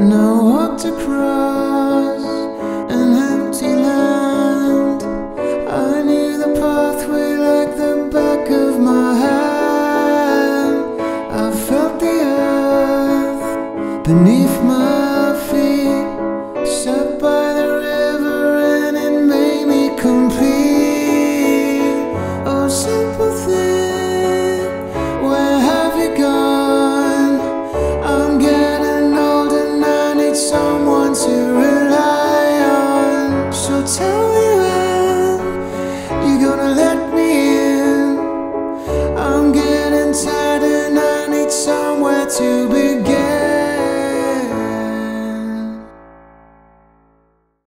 No Now to cross, an empty land. I knew the pathway like the back of my hand. I felt the earth beneath my feet, set by the river, and it made me complete. Oh, simple things. to be